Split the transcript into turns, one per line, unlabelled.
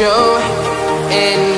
show